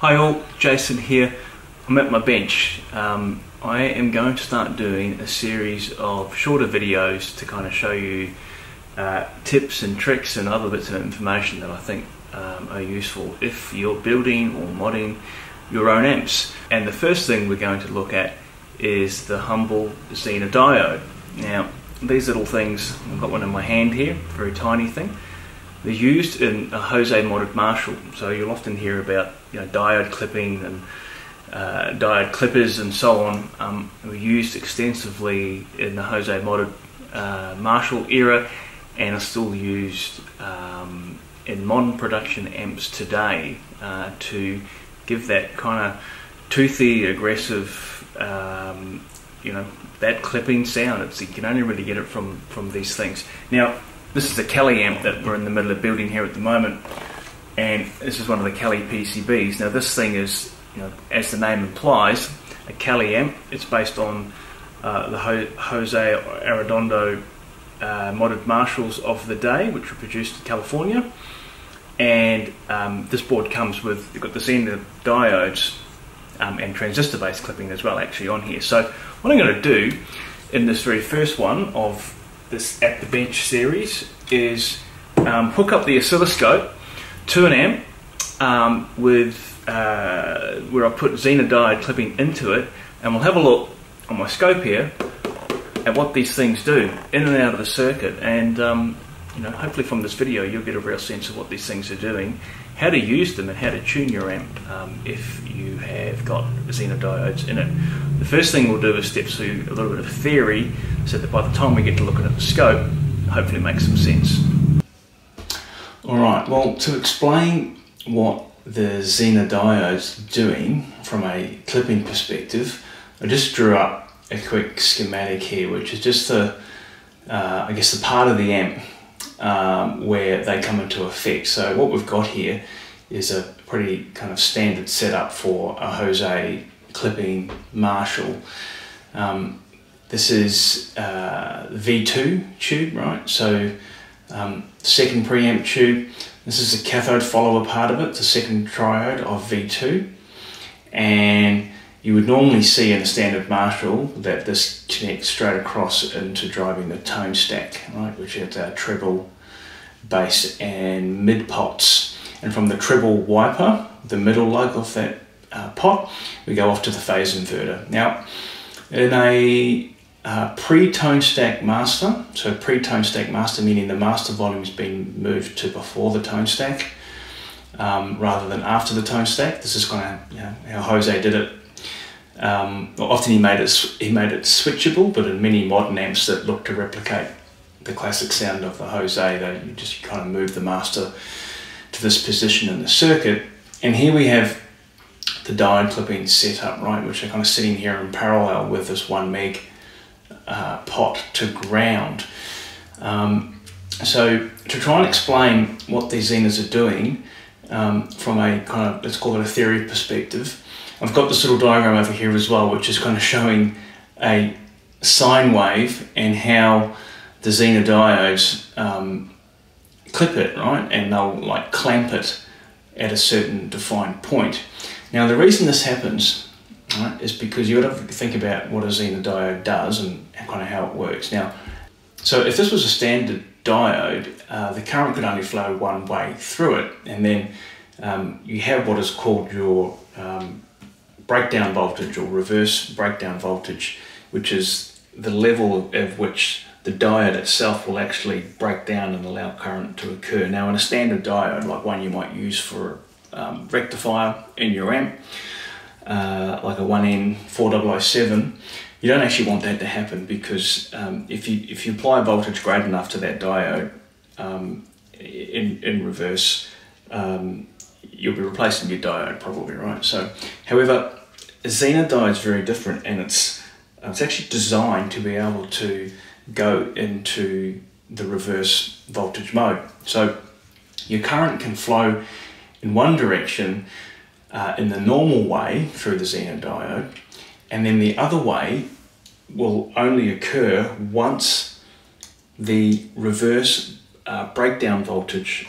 Hi all, Jason here. I'm at my bench. Um, I am going to start doing a series of shorter videos to kind of show you uh, tips and tricks and other bits of information that I think um, are useful if you're building or modding your own amps. And the first thing we're going to look at is the humble Zener diode. Now, these little things, I've got one in my hand here, very tiny thing. They're used in a Jose modded Marshall, so you'll often hear about you know, diode clipping and uh, diode clippers and so on. Um, were used extensively in the Jose modded uh, Marshall era and are still used um, in modern production amps today uh, to give that kind of toothy, aggressive, um, you know, that clipping sound. It's, you can only really get it from, from these things. Now, this is the Kelly amp that we're in the middle of building here at the moment, and this is one of the Kelly PCBs. Now this thing is, you know, as the name implies, a Kelly amp. It's based on uh, the Ho Jose Arredondo uh, modded Marshalls of the day, which were produced in California. And um, this board comes with, you've got the Zener diodes um, and transistor-based clipping as well actually on here. So what I'm going to do in this very first one of this at the bench series is um, hook up the oscilloscope to an amp um, with uh, where I put Zener diode clipping into it and we'll have a look on my scope here at what these things do in and out of the circuit. And um, you know hopefully from this video you'll get a real sense of what these things are doing how to use them and how to tune your amp um, if you have got Zener diodes in it. The first thing we'll do is step through a little bit of theory so that by the time we get to looking at the scope, hopefully it makes some sense. Alright, well to explain what the Zener diode's doing from a clipping perspective, I just drew up a quick schematic here which is just the, uh, I guess the part of the amp um, where they come into effect. So what we've got here is a pretty kind of standard setup for a Jose clipping Marshall. Um, this is uh, V2 tube, right? So um, second preamp tube. This is the cathode follower part of it, the second triode of V2. And you would normally see in a standard Marshall that this connects straight across into driving the tone stack, right, which is our treble, bass and mid pots. And from the treble wiper, the middle lug of that uh, pot, we go off to the phase inverter. Now, in a uh, pre-tone stack master, so pre-tone stack master meaning the master volume has been moved to before the tone stack, um, rather than after the tone stack. This is kind of you know, how Jose did it um, often he made it he made it switchable, but in many modern amps that look to replicate the classic sound of the Jose, they you just kind of move the master to this position in the circuit. And here we have the diode clipping set up, right, which are kind of sitting here in parallel with this one meg uh, pot to ground. Um, so to try and explain what these Zeners are doing um, from a kind of, let's call it a theory perspective, I've got this little diagram over here as well, which is kind of showing a sine wave and how the Zener diodes um, clip it, right? And they'll like clamp it at a certain defined point. Now the reason this happens right, is because you've got to think about what a Zener diode does and kind of how it works. Now, so if this was a standard diode, uh, the current could only flow one way through it, and then um, you have what is called your um, breakdown voltage or reverse breakdown voltage, which is the level of which the diode itself will actually break down and allow current to occur. Now in a standard diode, like one you might use for um, rectifier in your amp, uh, like a 1N4007, you don't actually want that to happen because um, if, you, if you apply a voltage great enough to that diode um, in, in reverse, um, you'll be replacing your diode probably, right? So, however, a Zener diode is very different and it's, it's actually designed to be able to go into the reverse voltage mode. So your current can flow in one direction uh, in the normal way through the Zener diode, and then the other way will only occur once the reverse uh, breakdown voltage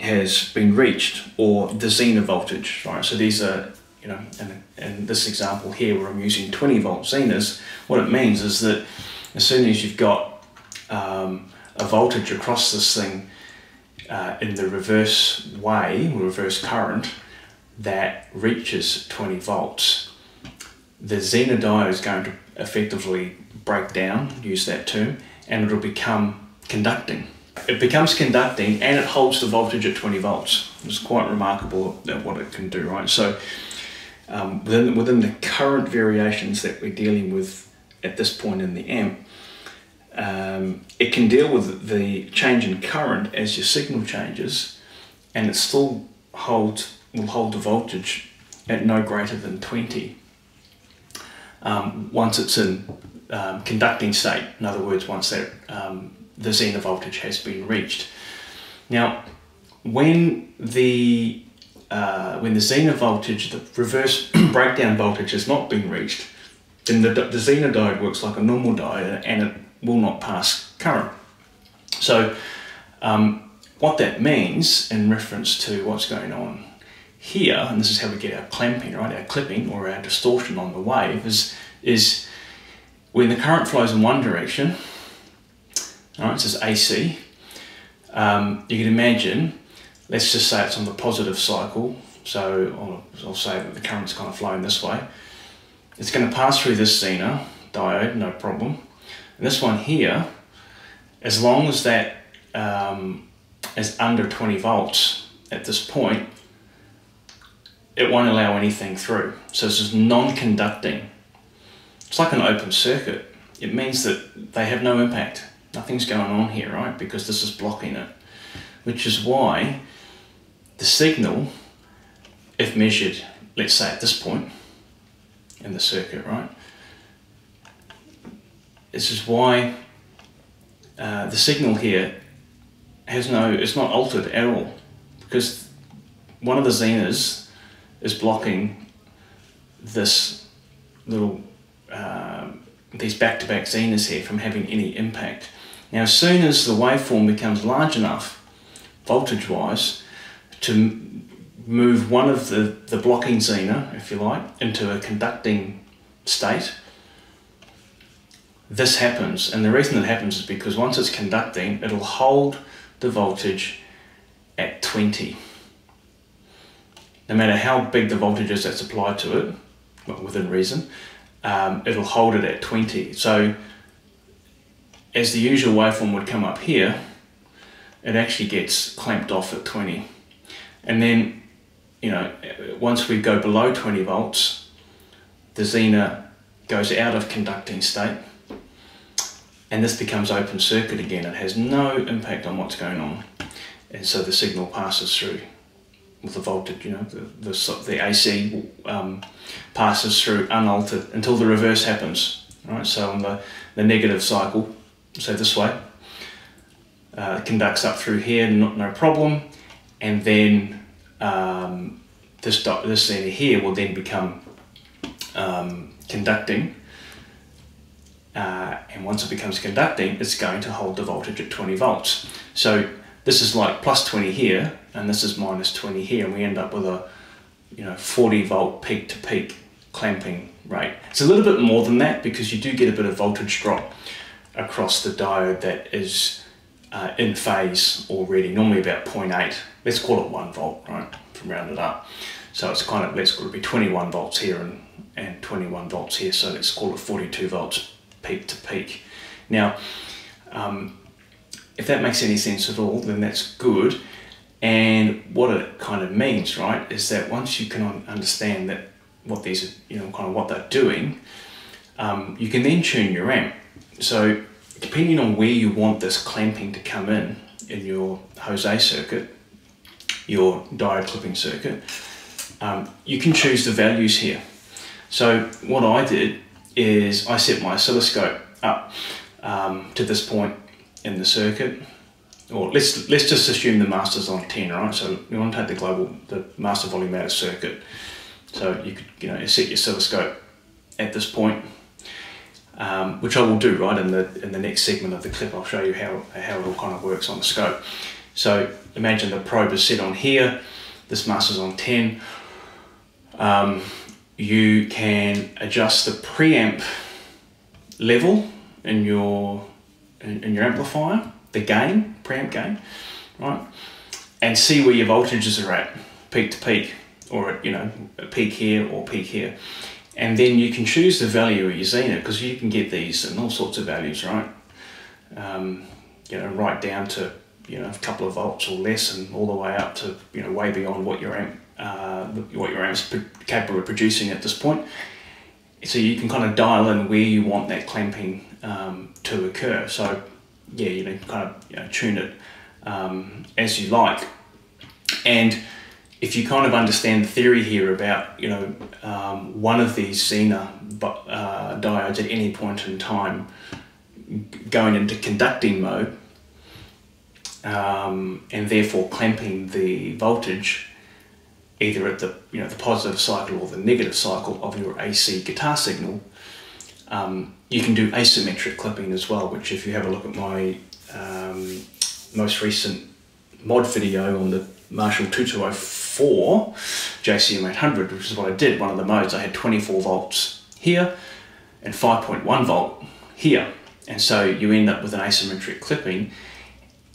has been reached or the Zener voltage, right? So these are, you know, in, in this example here where I'm using 20 volt Zeners, what it means is that as soon as you've got um, a voltage across this thing uh, in the reverse way, reverse current, that reaches 20 volts, the Zener diode is going to effectively break down, use that term, and it'll become conducting. It becomes conducting and it holds the voltage at 20 volts. It's quite remarkable that what it can do, right? So um, within, within the current variations that we're dealing with at this point in the amp, um, it can deal with the change in current as your signal changes and it still holds will hold the voltage at no greater than 20 um, once it's in um, conducting state in other words once that um, the Zener voltage has been reached now when the uh, when the Zener voltage the reverse breakdown voltage has not been reached then the, the Zener diode works like a normal diode and it will not pass current. So um, what that means in reference to what's going on here, and this is how we get our clamping, right, our clipping or our distortion on the wave, is, is when the current flows in one direction, all right, this is AC, um, you can imagine, let's just say it's on the positive cycle, so I'll, I'll say that the current's kind of flowing this way. It's going to pass through this Zener diode, no problem. And this one here, as long as that um, is under 20 volts at this point, it won't allow anything through. So this is non-conducting. It's like an open circuit. It means that they have no impact. Nothing's going on here, right? Because this is blocking it. Which is why the signal, if measured, let's say at this point in the circuit, right? This is why uh, the signal here has no, it's not altered at all because one of the zeners is blocking this little, uh, these back-to-back -back zeners here from having any impact. Now as soon as the waveform becomes large enough, voltage-wise, to move one of the, the blocking zener, if you like, into a conducting state, this happens. And the reason it happens is because once it's conducting, it'll hold the voltage at 20. No matter how big the voltage is that's applied to it, well, within reason, um, it'll hold it at 20. So as the usual waveform would come up here, it actually gets clamped off at 20. And then, you know, once we go below 20 volts, the Zener goes out of conducting state and this becomes open circuit again. It has no impact on what's going on. And so the signal passes through with the voltage, you know, the, the, the AC um, passes through unaltered until the reverse happens, right? So on the, the negative cycle, so this way, uh, conducts up through here, not, no problem, and then um, this, dot, this Zener here will then become um, conducting uh, and once it becomes conducting, it's going to hold the voltage at 20 volts. So this is like plus 20 here, and this is minus 20 here, and we end up with a you know 40 volt peak to peak clamping rate. It's a little bit more than that because you do get a bit of voltage drop across the diode that is uh, in phase already, normally about 0.8. Let's call it 1 volt, right, from rounded up. So it's kind of, let's call it be 21 volts here and, and 21 volts here, so let's call it 42 volts peak to peak. Now, um, if that makes any sense at all, then that's good. And what it kind of means, right, is that once you can understand that what these, you know, kind of what they're doing, um, you can then tune your amp. So depending on where you want this clamping to come in, in your Jose circuit, your diode clipping circuit, um, you can choose the values here. So what I did is I set my oscilloscope up um, to this point in the circuit. Or let's let's just assume the master's on 10 right? So we want to take the global the master volume out of circuit. So you could you know set your oscilloscope at this point um, which I will do right in the in the next segment of the clip I'll show you how how it all kind of works on the scope So imagine the probe is set on here, this master's on 10. Um, you can adjust the preamp level in your in, in your amplifier, the gain, preamp gain, right? And see where your voltages are at, peak to peak, or you know, a peak here or peak here. And then you can choose the value of your Zener because you can get these and all sorts of values, right? Um, you know, right down to you know a couple of volts or less, and all the way up to you know way beyond what your amp uh, what your amp's capable of producing at this point. So you can kind of dial in where you want that clamping um, to occur. So yeah, you know, kind of you know, tune it um, as you like. And if you kind of understand the theory here about you know um, one of these Zener uh, diodes at any point in time going into conducting mode um, and therefore clamping the voltage either at the you know the positive cycle or the negative cycle of your AC guitar signal. Um, you can do asymmetric clipping as well, which if you have a look at my um, most recent mod video on the Marshall 2204 JCM 800, which is what I did, one of the modes, I had 24 volts here and 5.1 volt here. And so you end up with an asymmetric clipping.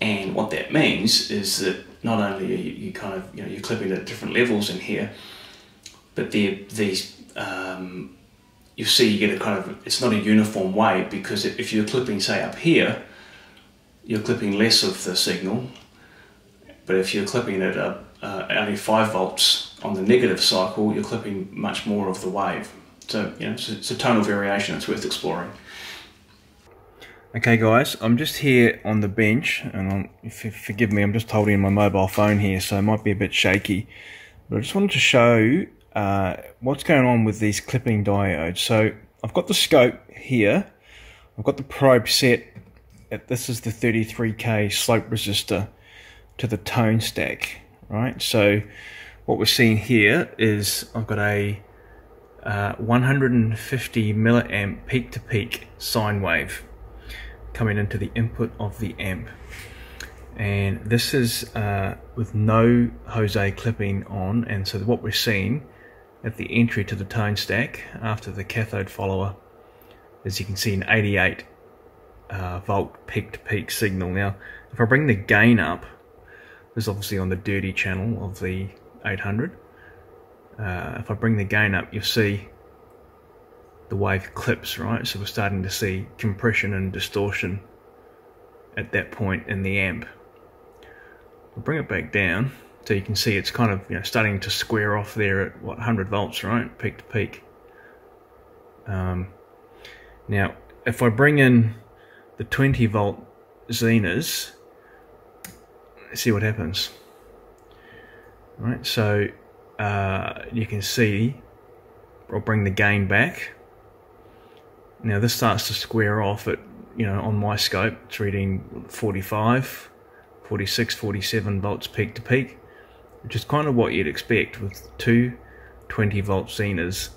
And what that means is that not only are you, you kind of, you know, you're clipping at different levels in here, but the, these, um, you see you get a kind of, it's not a uniform way because if you're clipping, say, up here, you're clipping less of the signal but if you're clipping at uh, only 5 volts on the negative cycle, you're clipping much more of the wave. So, you know, it's a, it's a tonal variation, it's worth exploring. Okay guys, I'm just here on the bench, and I'm, forgive me, I'm just holding my mobile phone here, so it might be a bit shaky. But I just wanted to show uh, what's going on with these clipping diodes. So I've got the scope here, I've got the probe set, at, this is the 33k slope resistor to the tone stack, right? So what we're seeing here is I've got a uh, 150 milliamp peak to peak sine wave coming into the input of the amp. And this is uh, with no Jose clipping on. And so what we're seeing at the entry to the tone stack after the cathode follower, as you can see an 88 uh, volt peak to peak signal. Now, if I bring the gain up, is obviously on the dirty channel of the 800. Uh, if I bring the gain up, you'll see the wave clips, right? So we're starting to see compression and distortion at that point in the amp. I'll bring it back down so you can see it's kind of you know starting to square off there at what 100 volts, right? Peak to peak. Um, now, if I bring in the 20 volt Zeners, see what happens. Right, so uh, you can see I'll bring the gain back. Now this starts to square off at, you know, on my scope, it's reading 45, 46, 47 volts peak to peak, which is kind of what you'd expect with two 20 volt Zeners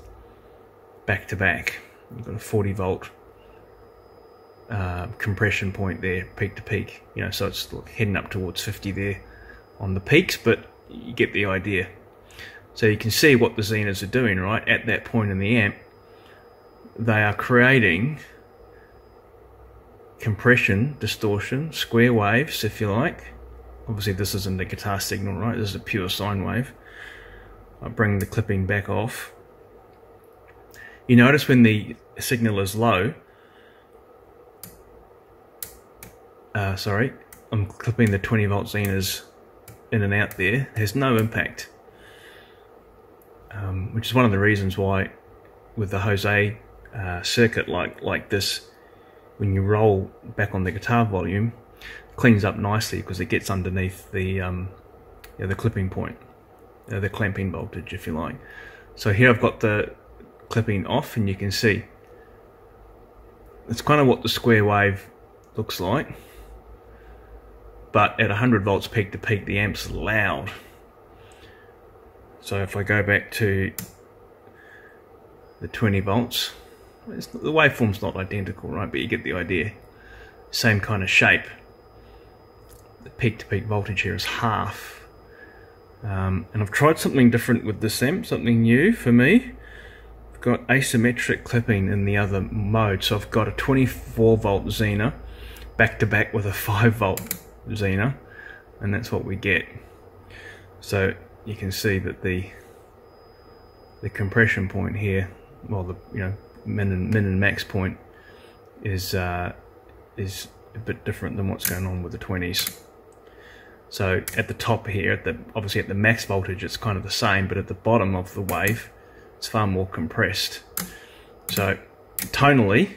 back to back. You've got a 40 volt uh, compression point there, peak to peak. You know, so it's heading up towards 50 there on the peaks, but you get the idea. So you can see what the Zeners are doing, right? At that point in the amp, they are creating compression, distortion, square waves, if you like. Obviously, this isn't a guitar signal, right? This is a pure sine wave. I bring the clipping back off. You notice when the signal is low, uh, sorry, I'm clipping the 20 volt Zeners in and out there, has no impact. Um, which is one of the reasons why with the Jose uh, circuit like, like this, when you roll back on the guitar volume, cleans up nicely because it gets underneath the, um, the clipping point, uh, the clamping voltage if you like. So here I've got the clipping off and you can see it's kind of what the square wave looks like but at 100 volts peak to peak the amp's loud. So if I go back to the 20 volts the waveform's not identical right? But you get the idea. Same kind of shape. The peak to peak voltage here is half. Um, and I've tried something different with this amp, something new for me. I've got asymmetric clipping in the other mode, so I've got a 24 volt Zener back to back with a 5 volt Zener, and that's what we get. So you can see that the the compression point here, well the you know min and, min and max point is uh, is a bit different than what's going on with the 20s. So at the top here, at the obviously at the max voltage, it's kind of the same, but at the bottom of the wave, it's far more compressed. So tonally,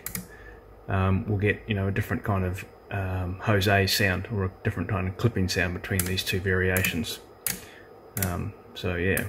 um, we'll get you know a different kind of um, Jose sound or a different kind of clipping sound between these two variations. Um, so yeah.